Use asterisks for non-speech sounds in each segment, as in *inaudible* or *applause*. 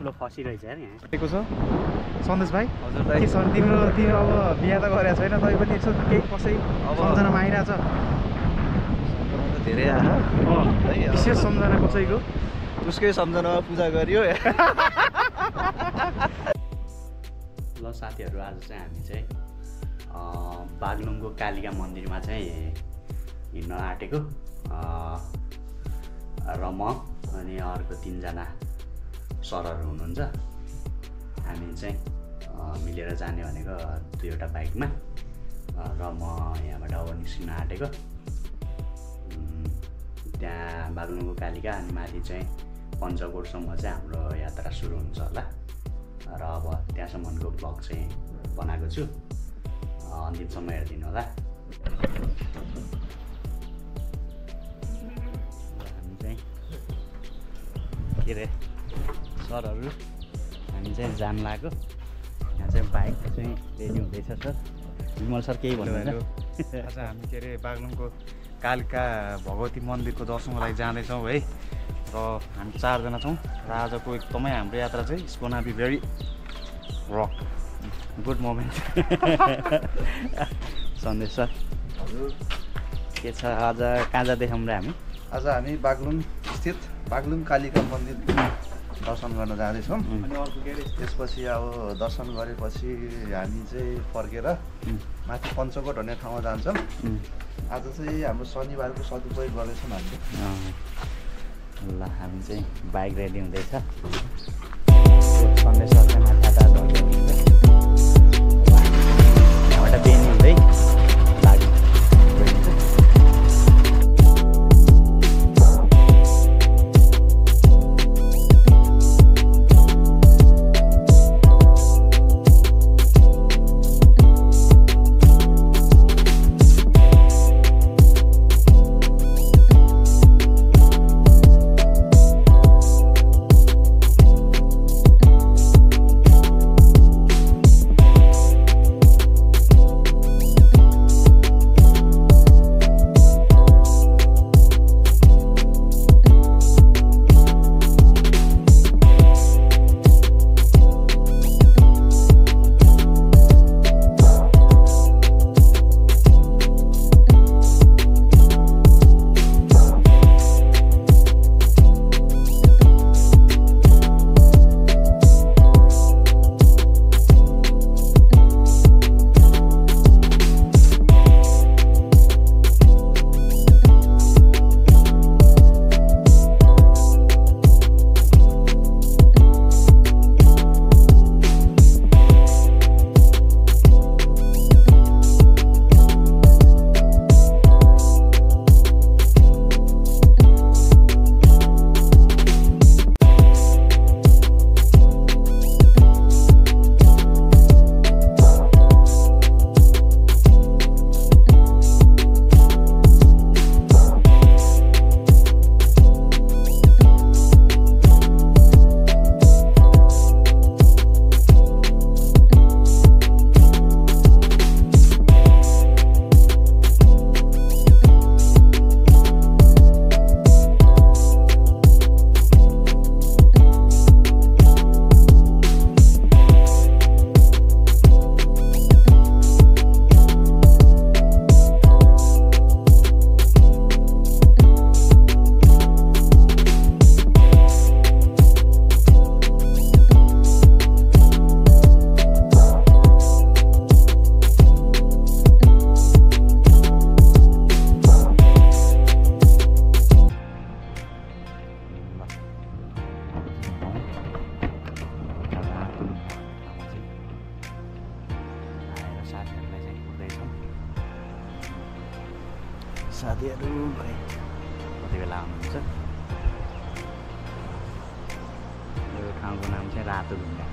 ठुलो फसिरहेछ यार यहाँ। छ सन्देश भाइ? हजुर छ? तिम्रो तिम्रो अब बिहा त गरेको छैन तै पनि यसो केही कसै अब- सम्झनामा आइरहेछ धेरै आयो। विशेष सम्झना कसैको? उसकै सम्झनामा पूजा गरियो। *laughs* ल साथीहरू आज चाहिँ हामी चाहिँ बागलुङको कालिका मन्दिरमा चाहिँ हिँड्न आँटेको। र म अनि अर्को तिनजना सरहरू हुनुहुन्छ। हामी चाहिँ मिलेर जाने भनेको दुईवटा बाइकमा। र म यहाँबाट अब निस्किन आँटेको। त्यहाँ बागलुङको कालिका अनि माथि चाहिँ पञ्चकोटसम्म चाहिँ हाम्रो यात्रा सुरु हुन्छ होला। र अब त्यहाँसम्मको ब्लग चाहिँ बनाएको छु। अन्तिमसम्म हेरिदिनु होला। हामी चाहिँ के अरे सरहरू हामी चाहिँ जान लागेको। यहाँ चाहिँ बाइक चाहिँ रेडी हुँदैछ सर। विमल सर केही भन्नुहुन्छ आज हामी के अरे बागलुङको कालिका भगवती मन्दिरको दर्शनको लागि जाँदैछौँ है। र हामी चारजना छौँ। र आजको एकदमै हाम्रो यात्रा चाहिँ it's gonna be very rock good moment. *laughs* Sandesh sir. के छ? आज कहाँ जाँदैछौँ र हामी? आज हामी बागलुङ स्थित बागलुङ कालिका मन्दिर। दर्शन गर्न जाँदैछौँ। उम्, अनि अर्को के अरे? त्यसपछि अब दर्शन गरेपछि हामी चाहिँ फर्केर माथि पञ्चकोट भन्ने ठाउँमा जान्छौँ। आज चाहिँ हाम्रो शनिबारको सदुपयोग गर्दैछौँ हामीले। अँ। ल हामी चाहिँ बाइक रेडी हुँदैछ। माथि यहाँबाट बेनी हुँदै साथीहरू भाइ कति बेला आउनुहुन्छ यो ठाउँको नाम चाहिँ रातो ढुङ्गा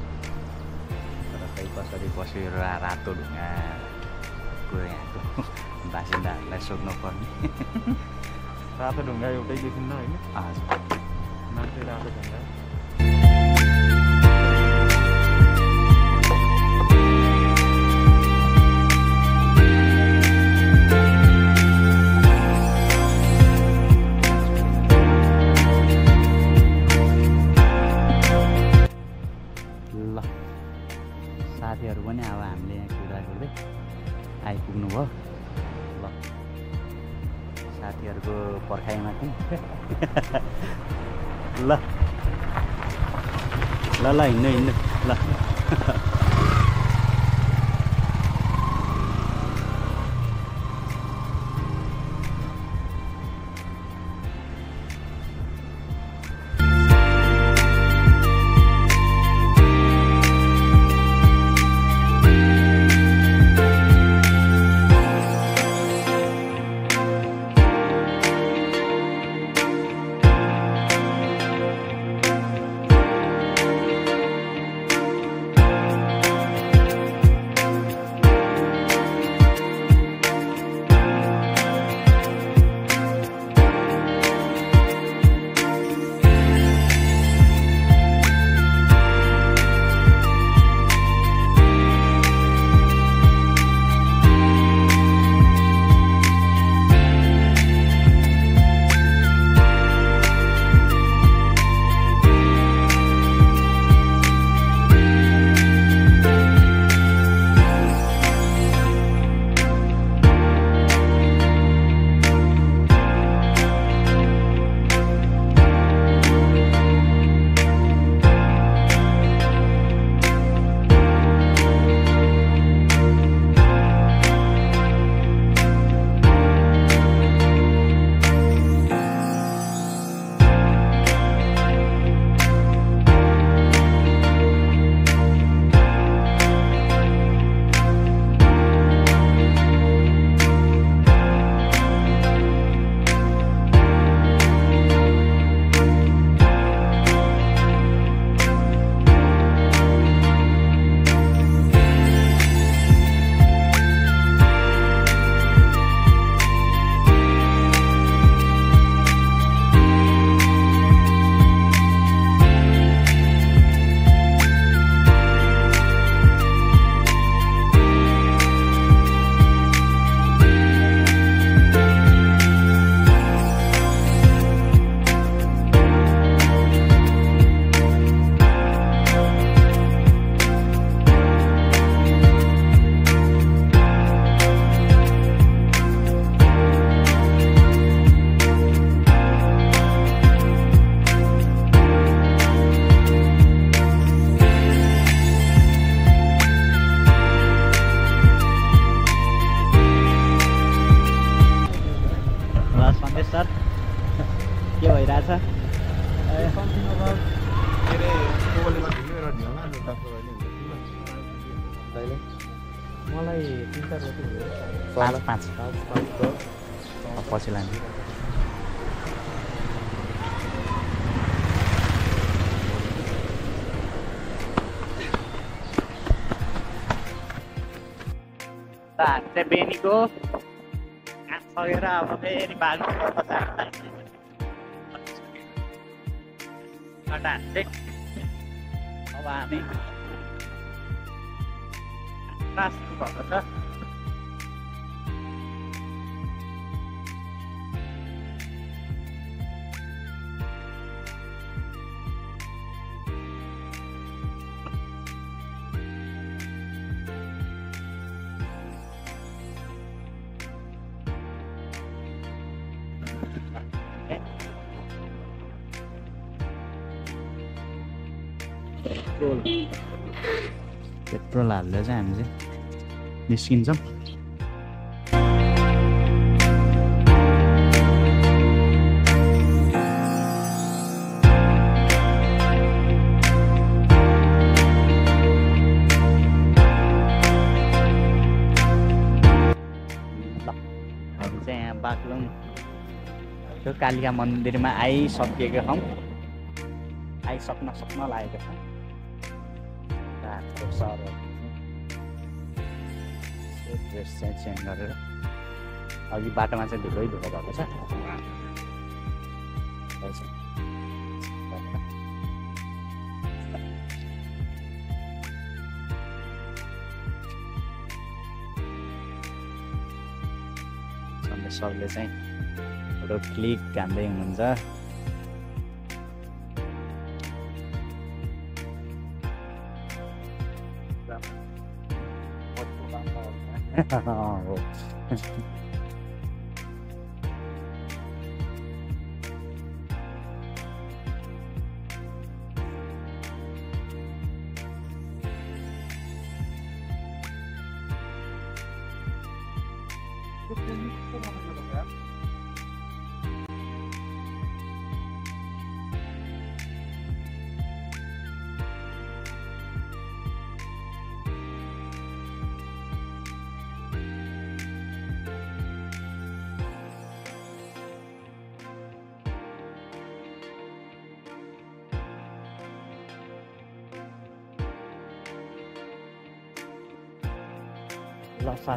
तर खै कसरी बस्यो रा रातो ढुङ्गाको यहाँको बासिन्दाहरूलाई सोध्नु पर्ने रातो ढुङ्गा एउटै देखिन्न होइन हजुर चाहिँ रातो ढुङ्गा बेनीको काम सकेर अब फेरि बाग्राकोट हाल्दा चाहिँ हामी चाहिँ निस्किन्छौँ त्यो कालिका मन्दिरमा आइसकेका छौँ आइसक्न सक्न लागेको छ ड्रेस चाहिँ चेन्ज गरेर अघि बाटोमा चाहिँ धुलै धुलो भएको छ सरले चाहिँ फोटो क्लिक हान्दै हुनुहुन्छ। हो ल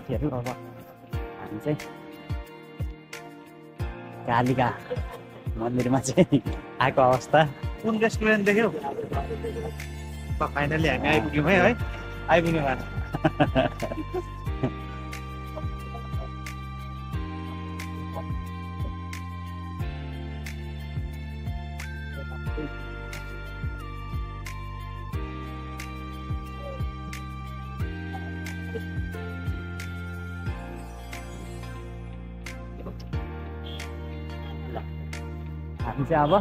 साथीहरू अब हामी चाहिँ कालिका मन्दिरमा चाहिँ आएको अवस्था कुन रेस्टुरेन्ट देख्यौ फाइनली हामी आइपुग्यौँ है है आइपुग्यौँ अब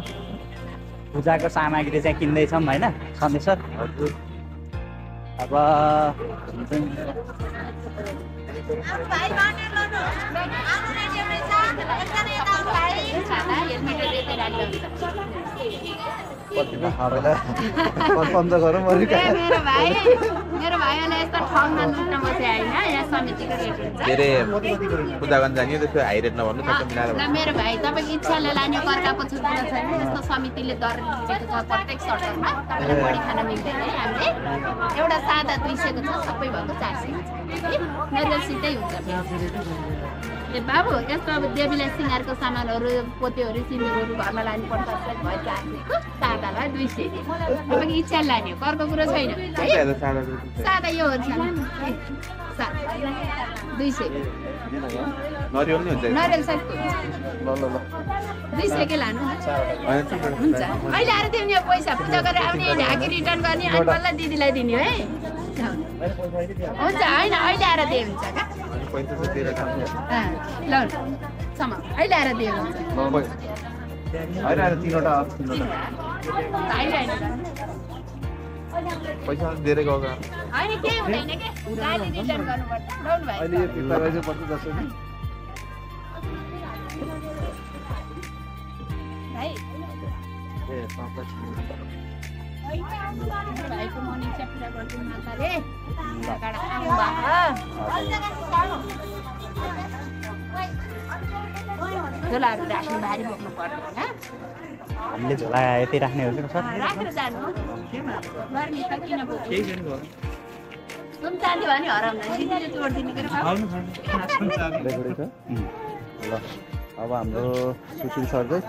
पूजाको सामग्री चाहिँ किन्दैछौँ होइन? अब यता आउनु भाइ। कन्फर्म त गरौँ अलिक ए, मेरो भाइ मेरो भाइहरूलाई यस्तो ठाउँमा लुट्न बसे होइन यहाँ समितिको रेट हुन्छ। के अरे पूजा गर्न जाने त्यसको हाई रेट नभन्नु मेरो भाइ तपाईँको इच्छाले लाने कर्काको छुट कुरा छैन यस्तो समितिले दर दिएको छ प्रत्येक सर्टरमा तपाईँलाई बढी खान मिल्दैन है हामीले। एउटा सादा दुई सयको छ सबै भएको चार सय हुन्छ। ए बाबु यस्तो अब देवीलाई सिँगारको सामानहरू पोतेहरू सिन्दुरहरू घरमा लानु पर्छ। भयो चार सयको सादालाई दुई सय तपाईँको इच्छा लाने हो कर्को कुरो छैन। है सादा छ। सादा। दुई सय नरिवल नि हुन्छ नरिवल साइजको ल ल ल दुई सयकै लानु। हुन्छ अहिले आएर दिउने पैसा पूजा गरेर आउने ढाकी रिटर्न गर्ने अनि बल्ल दिदीलाई दिने है हुन्छ होइन अहिले आएर दिए हुन्छ ल सम अहिले आएर दिए हुन्छ होइन तिनवटा पैसा दिएर गएको होइन केही हुँदैन के? गाडी रिटर्न गर्नुपर्छ। ल्याउनु भयो। अहिले यो फिर्ता रहेछ पर्छ नि भाइ। ए झोलाहरू राख्नु भारी बोक्नु पर्दैन। हामीले झोला यति राख्ने हो कि सर राखेर जानु गर्ने त किन बोक्नु सुन चाँदी भयो नि हराउँदैन दिदीले तोडिदिने के अरे रेकर्डिङ छ ल अब हाम्रो सुशील सर चाहिँ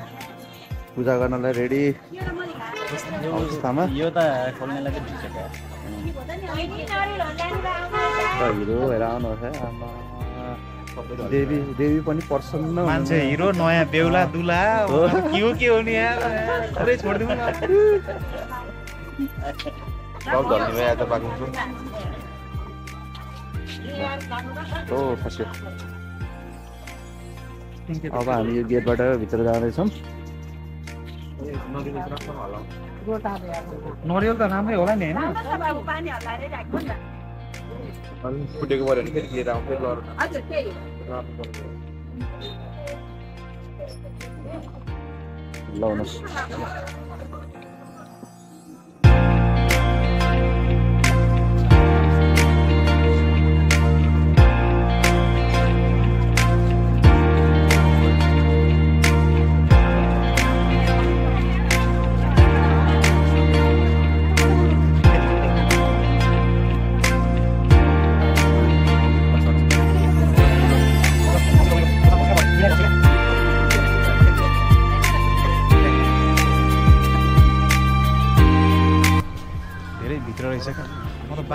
पूजा गर्नलाई रेडी अवस्थामा यो त खोल्नेलाई हिरो भएर आउनुहोस् है आमा देवी देवी पनि प्रसन्न। मान्छे हिरो नयाँ बेहुला दुला। के हो के हो नि छोडिदिउँ न। सब धर्ने भयो आज पाएको छु हो खस्यो अब हामी यो गेटबाट भित्र जाँदैछौँ। नरिवल त राम्रै होला। नि होइन? man guddi gi ma doon kër gi daaw kër loolu. law na.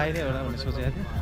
बाहिरै होला भनेर सोचेको थिएँ।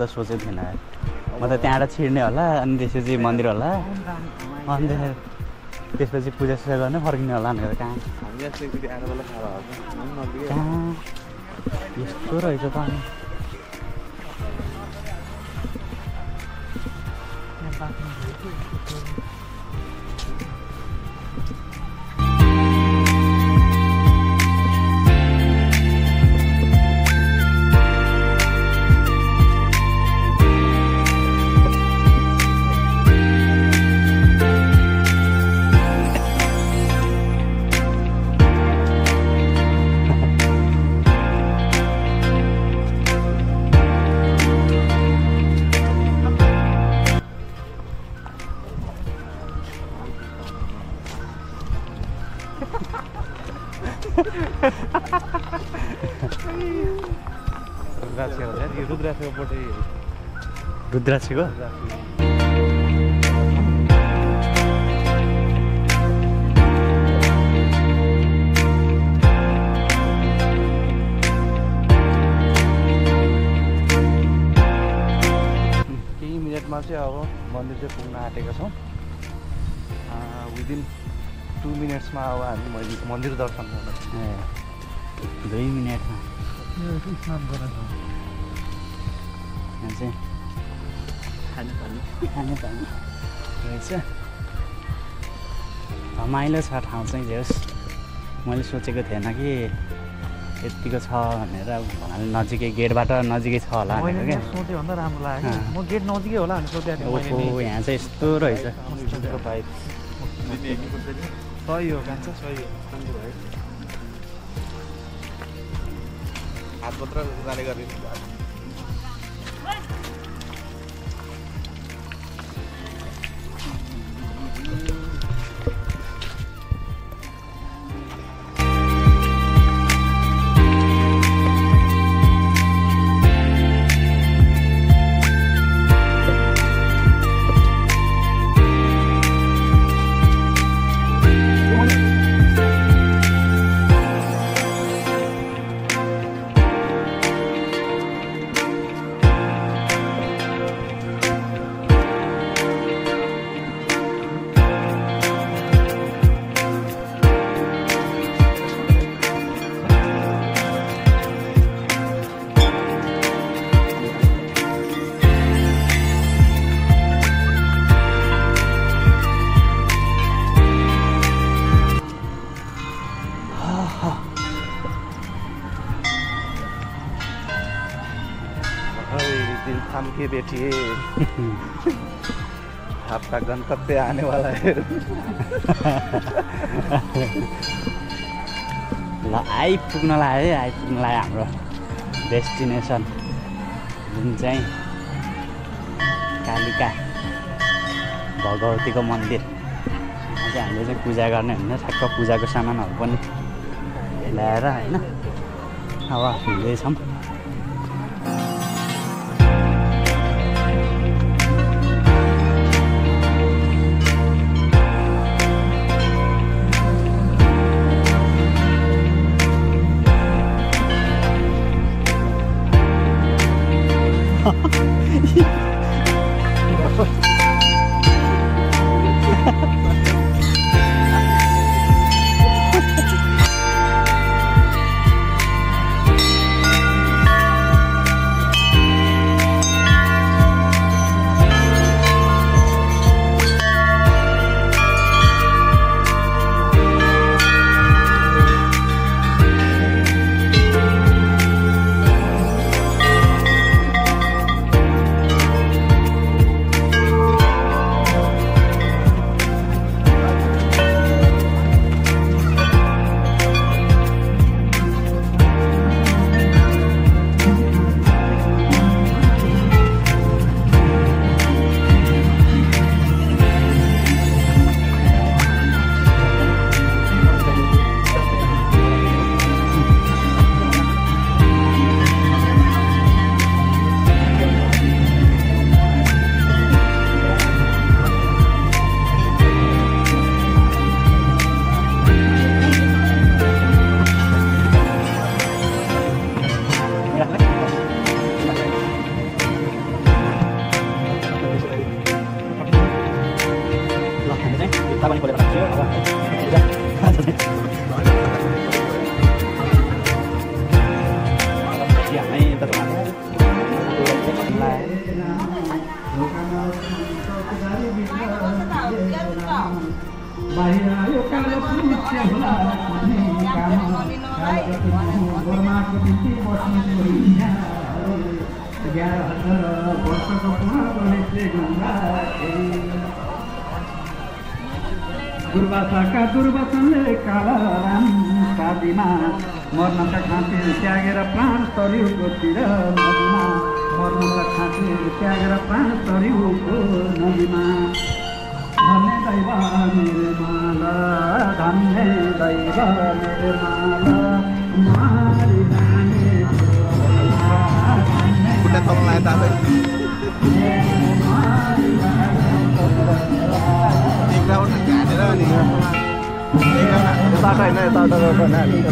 त सोचेको थिएन म त त्यहाँबाट छिर्ने होला अनि त्यसपछि मन्दिर होला। अनि त्यसपछि पूजा सुजा गर्ने फर्किने होला भनेर कहाँ? यस्तो रहेछ त अनि। रुद्राक्ष रुद्राक्षको? केही मिनटमा चाहिँ अब मन्दिर चाहिँ पुग्न आँटेका छौँ। विदिन टु मिनट्समा अब हामी मन्दिर मन्दिर दर्शन गर्न ए, दुई मिनटमा। खाने पानी रहेछ। रमाइलो छ ठाउँ चाहिँ जे होस्। मैले सोचेको थिएन कि यत्तिको छ भनेर अब भन्नाले नजिकै गेटबाट नजिकै छ होला भनेर क्या सोचेँ भन्दा राम्रो लाग्यो। म गेट नजिकै होला भनेर सोचेको थिएँ मैले ओहो। यहाँ चाहिँ यस्तो रहेछ। सही हो कान्छ सही हो। हात मात्र जाने गर्ने आपका गंतव्य आने वाला है। ल आइपुग्न लाग्यो है आइपुग्न लाग्यो हाम्रो डेस्टिनेसन। जुन चाहिँ कालिका भगवतीको मन्दिर चाहिँ हामीले चाहिँ पूजा गर्ने होइन ठ्याक्क पूजाको सामानहरू पनि ल्याएर होइन अब हिँड्दैछौँ खुट्टा तल लगायो त आफै एकराबाट घाँटेर अनि एकराबाट बाटो होइन यताउता गर्दैन हामी ल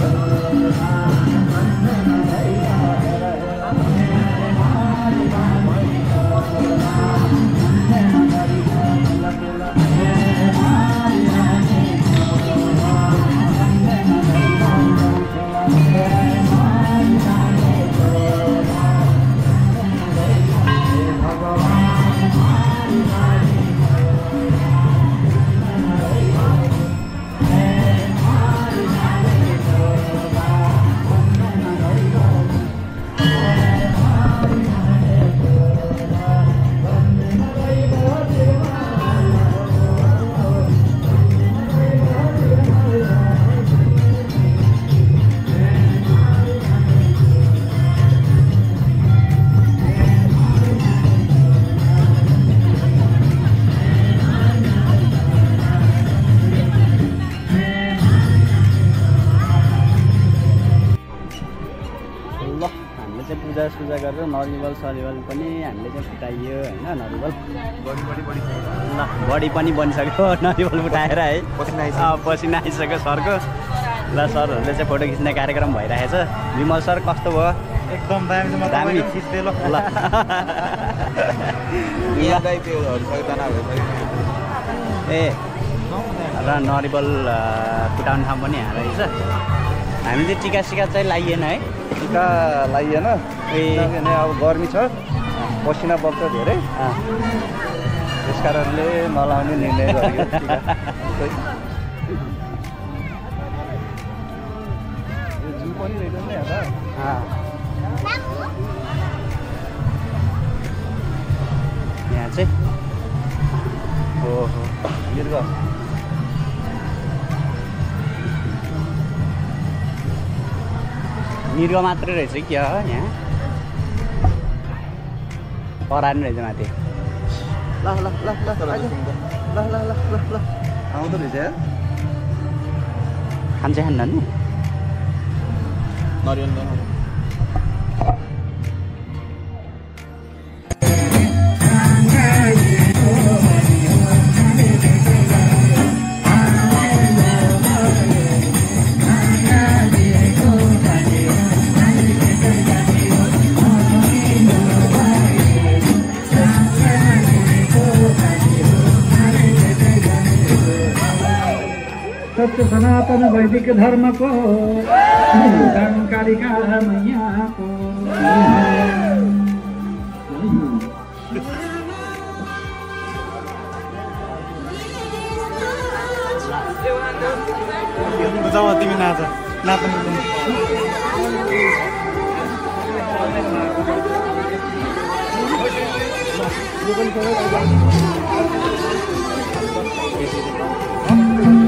सरिवल पनि हामीले चाहिँ फुटाइयो होइन नरिवल। ल बडी पनि बनिसक्यो नरिवल फुटाएर है। पसिना आइसक्यो। सरको। ल सरहरूले चाहिँ फोटो खिच्ने कार्यक्रम भइरहेछ। विमल सर कस्तो भयो? एकदम दामी *laughs* ए र नरिवल फुटाउने ठाउँ पनि यहाँ रहेछ। हामी चाहिँ टिका सिका चाहिँ लाइएन है। टिका लगाइएन ए। किनभने अब गर्मी छ। पसिना बग्छ धेरै। त्यस कारणले नलाउने निर्णय गरियो। जू पनि नि यहाँ चाहिँ। ओहो मृग मात्रै रहेछ क्या यहाँ? परानी रहेछ माथि। ल ल ल ल। ल ल ल ल ल। आउँदो रहेछ यार। खान्छ खान्न नि। सनातन वैदिक धर्मको जानकारीका मैयाको जब तिमी नाच नाच्नु *laughs*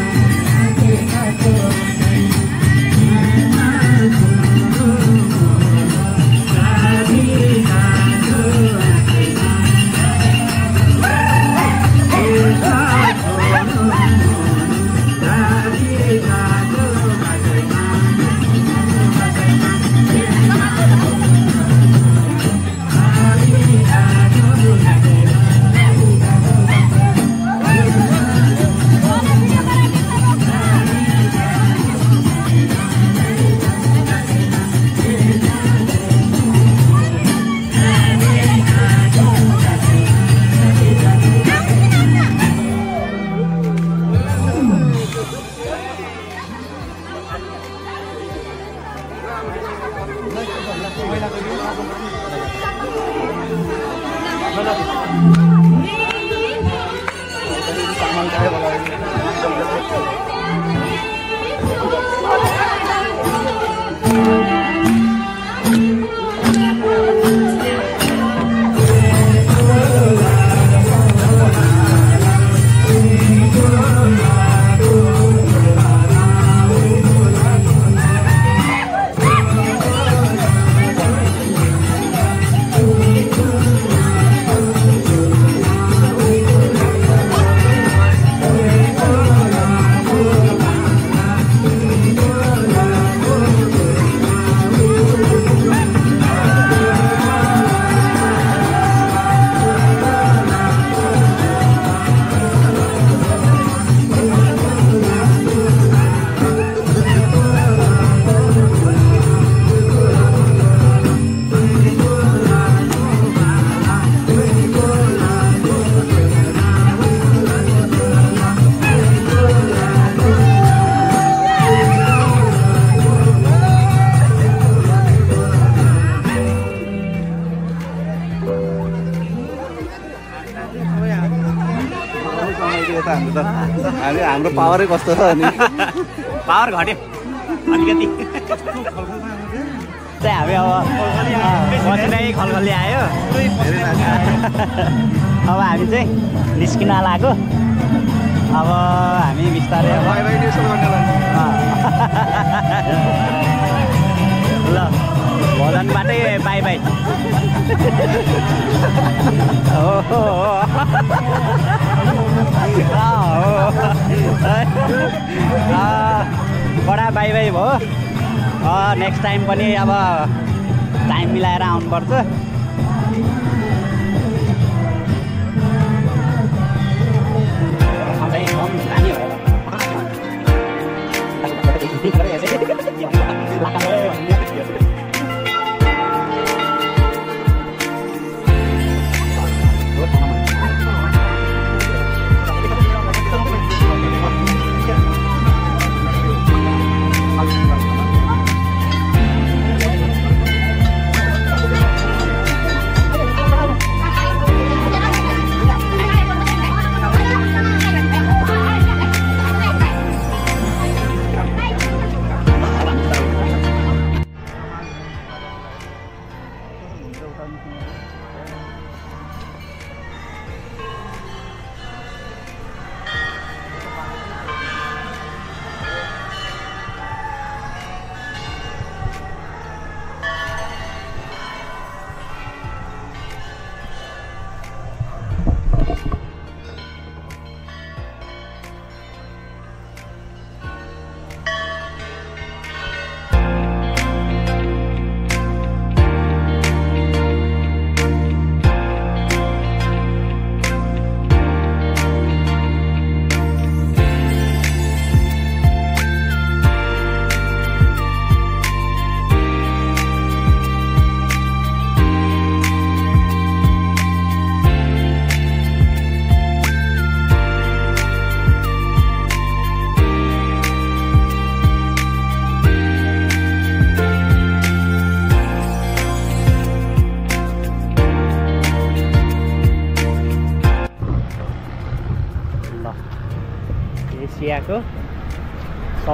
हाम्रो त हामी हाम्रो पावरै कस्तो छ अनि? पावर घट्यो। अलिकति। चाहिँ हामी अब खलखली आयो। अब हामी चाहिँ निस्किन लागेको अब हामी बिस्तारै अब ल भजनबाटै बाई बाई हो। *laughs* बडा बाई बाई भयो नेक्स्ट टाइम पनि अब टाइम मिलाएर आउनुपर्छ।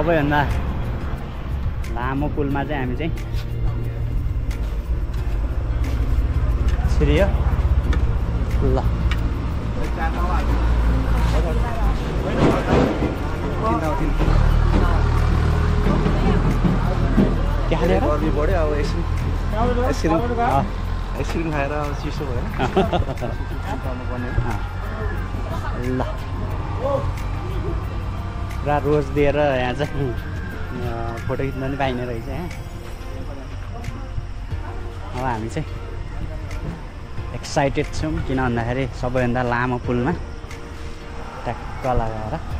सबैभन्दा लामो पुलमा चाहिँ हामी चाहिँ छिरियो ल। अब एकछिन आइसक्रिम खाएर अब चिसो भयो। *laughs* ल। पुरा रोज दिएर यहाँ चाहिँ फोटो खिच्न पनि पाइने रहेछ यहाँ अब हामी चाहिँ एक्साइटेड छौँ किन भन्दाखेरि सबैभन्दा लामो पुलमा ट्याक्क लगाएर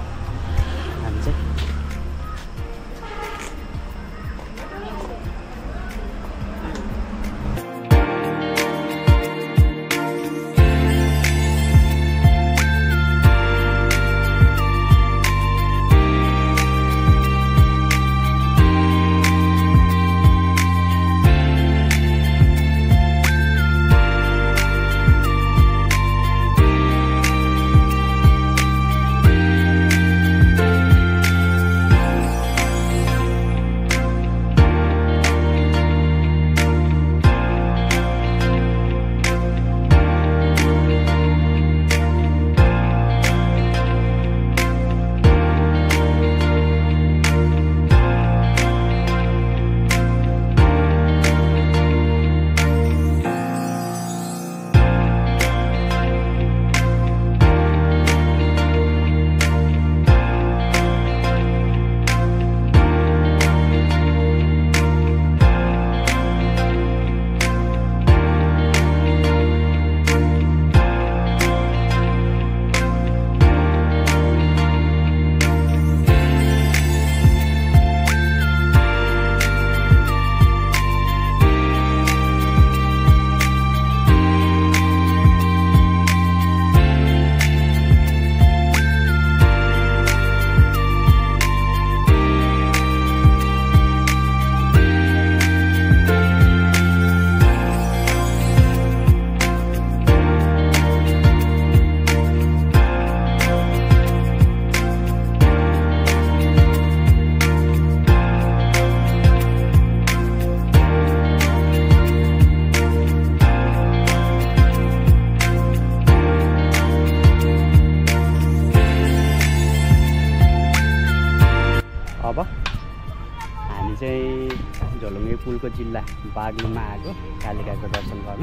बागलुङमा आएको कालिकाको दर्शन गर्न।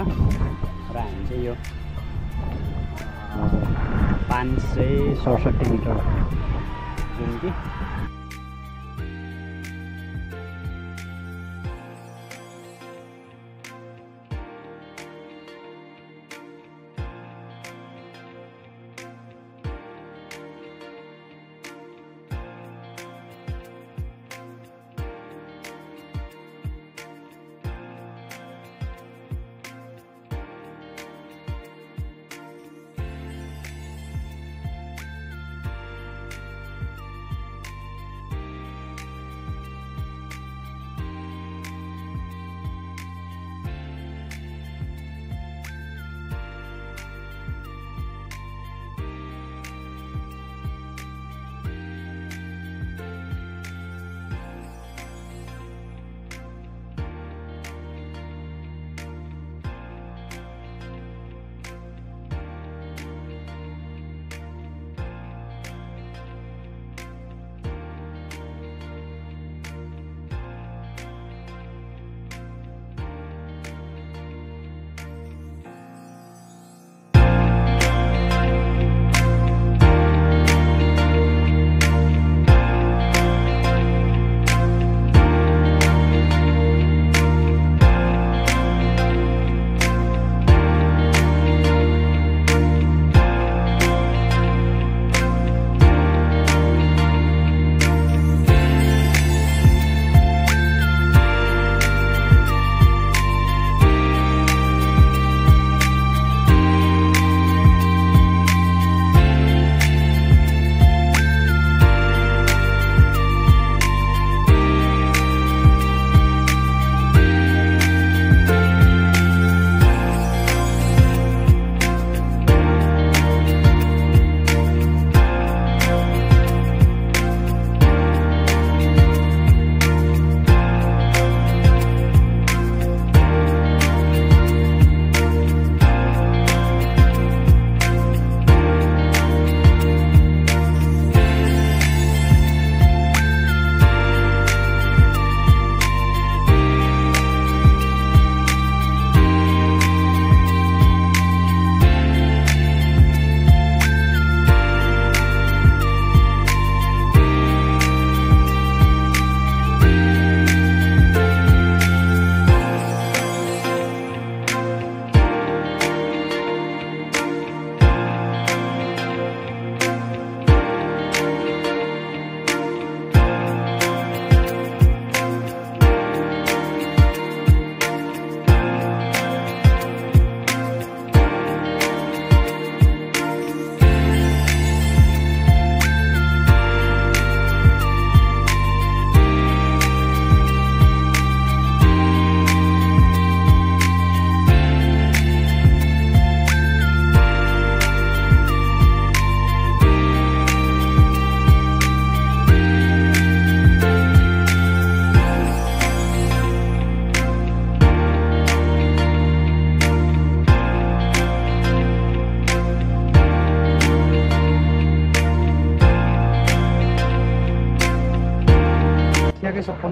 र हामी चाहिँ यो पाँच सय सडसठी मिटर जुन कि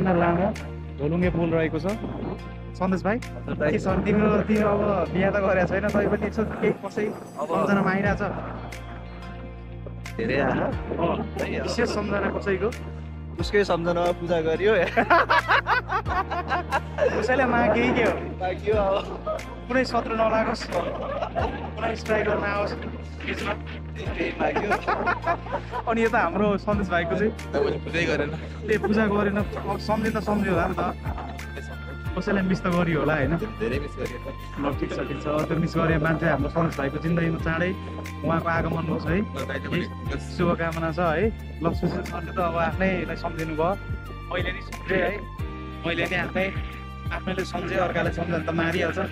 सबभन्दा लामो झोलुङ्गे पुल रहेको छ। सन्देश भाइ के छ? तिम्रो तिम्रो अब बिहा त गरेको छैन तै पनि यसो केही कसै सम्झनामा आइरहेछ धेरै विशेष सम्झना कसैको? उसकै सम्झनामा पूजा गरियो। कसैले मागे के हो? कुनै शत्रु नलागोस्। कुनै स्ट्राइकर नआओस् बिचमा अनि यता हाम्रो सन्देश भाइको चाहिँ ए पूजा गरेन। अब सम्झि त सम्झ्यो होला नि त। कसैलाई मिस त गरियो होला होइन। ल ठिक छ ठिक छ। त्यो मिस गरे मान्छे हाम्रो सन्देश भाइको जिन्दगीमा चाँडै उहाँको आगमन होस् है। शुभकामना छ है। ल सुशील सरले त अब आफ्नैलाई सम्झिनु भयो। मैले नि सम्झेँ है। मैले नि आफ्नै आफ्नैले सम्झेँ अर्काले सम्झ्यो भने त मारिहाल्छ। *laughs*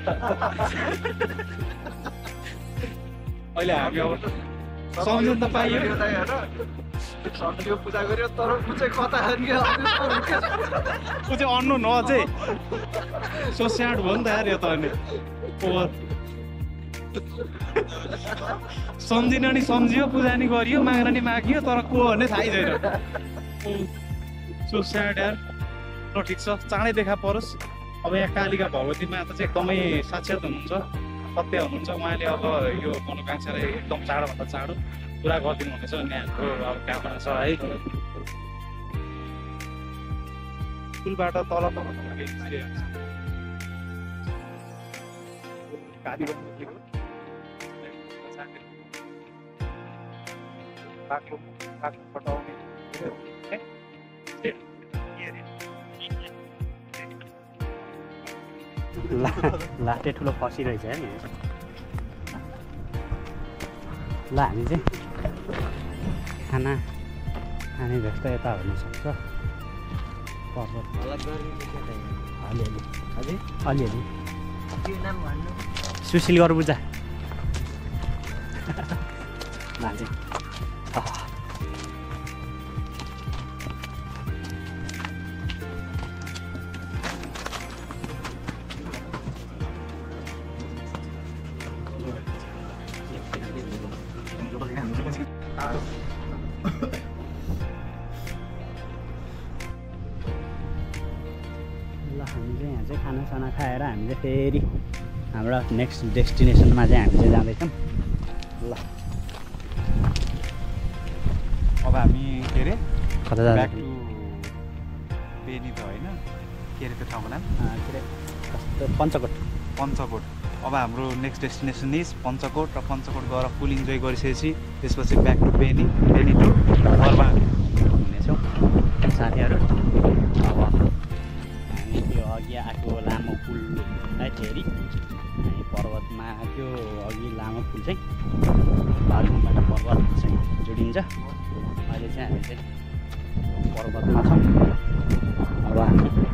अहिले हामी अब सम्झिनु त पाइयो पूजा गर्यो तर ऊ चाहिँ कता हान्यो ऊ चाहिँ अन्नु न चाहिँ सो स्याड भयो नि त यार यो त अनि ओभर सम्झिन नि सम्झियो पूजा नि गरियो माग्न नि मागियो तर को भन्ने थाहै छैन सो स्याड यार ल ठिक छ चाँडै देखा परोस् अब यहाँ कालिका भगवती माता चाहिँ एकदमै साक्षात हुनुहुन्छ सत्य हुनुहुन्छ उहाँले अब यो मनोकाङ्क्षालाई एकदम चाँडोभन्दा चाँडो पुरा गरिदिनु हुनेछ भन्ने हाम्रो अब कामना छ है। स्कुलबाट तल तल काली ला लाटे ठुलो फसिरहेछ है ल हामी चाहिँ खाना खाने जस्तो यता हुनसक्छ पर्वत अलिअलि अलिअलि सुशील गर्बुजा लान्छे फेरि हाम्रो नेक्स्ट डेस्टिनेसनमा चाहिँ हामी चाहिँ जाँदैछौँ। ल। अब हामी के अरे? कता ब्याक जाँदा टु बेनी त होइन। के अरे त्यो ठाउँको नाम? के अरे? कस्तो? पञ्चकोट। पञ्चकोट। अब हाम्रो नेक्स्ट डेस्टिनेसन इज पञ्चकोट र पञ्चकोट गएर फुल इन्जोय गरिसकेपछि त्यसपछि back to Beni Beni to हुनेछौँ। साथीहरू। फेरि। पर्वतमा त्यो अघि लामो पुल चाहिँ बागलुङबाट पर्वत चाहिँ जोडिन्छ। अहिले चाहिँ हामी चाहिँ पर्वतमा छौँ। अब हामी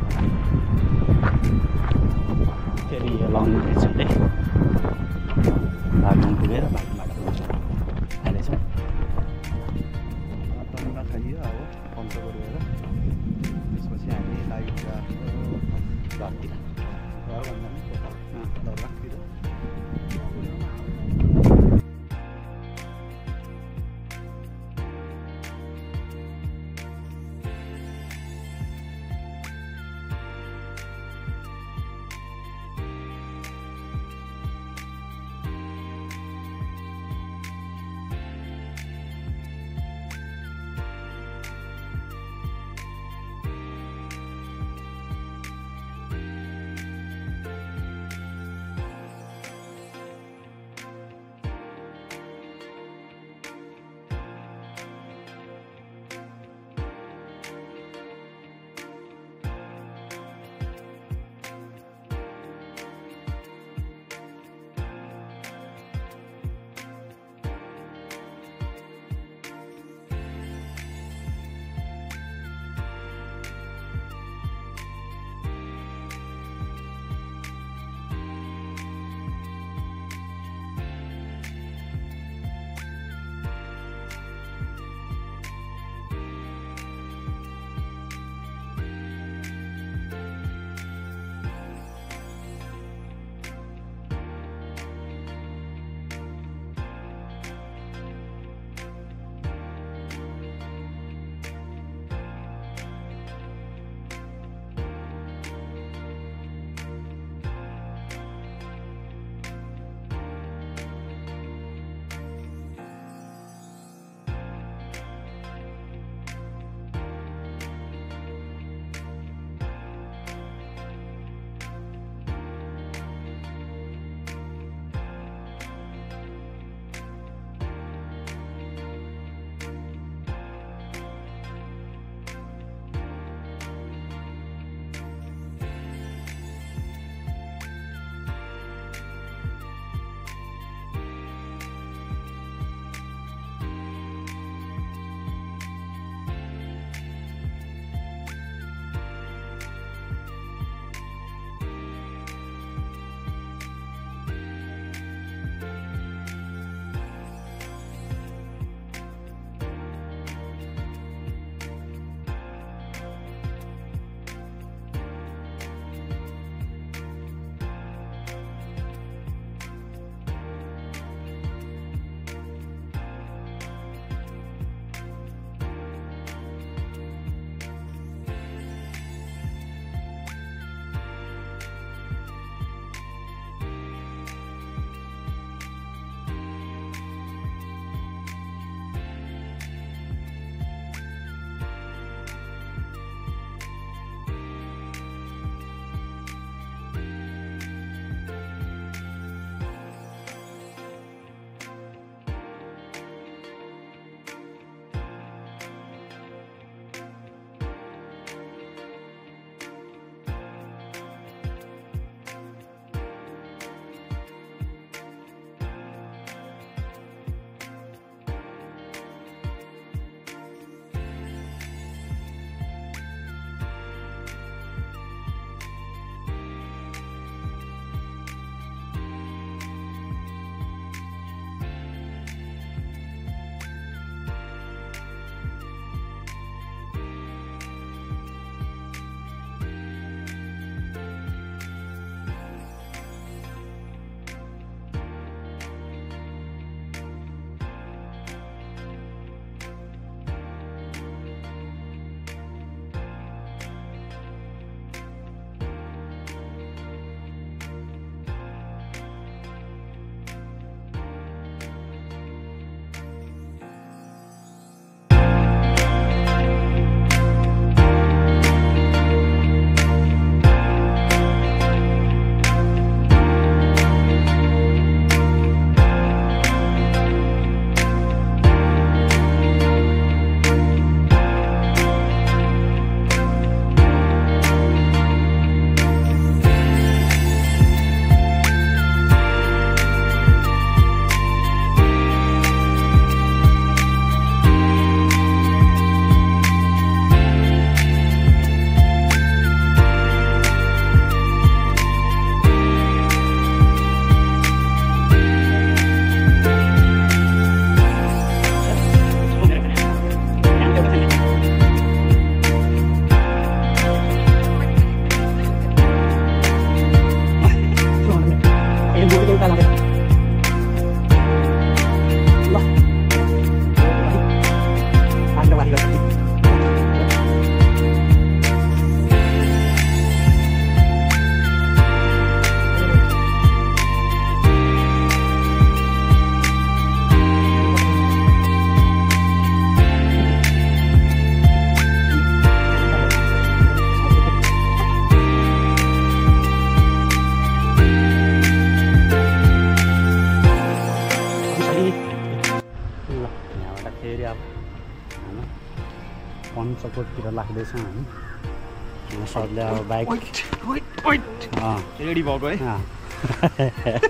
रेडी भएको है।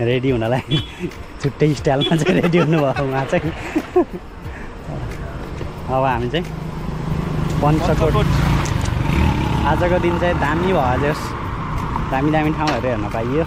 रेडी *laughs* हुनलाई छुट्टै स्टाइलमा चाहिँ रेडी हुनुभयो उहाँ चाहिँ। अब हामी चाहिँ पञ्चकोट। आजको दिन चाहिँ दामी भयो अझै दामी दामी ठाउँहरू हेर्न पाइयो।